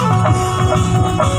Oh, oh, oh,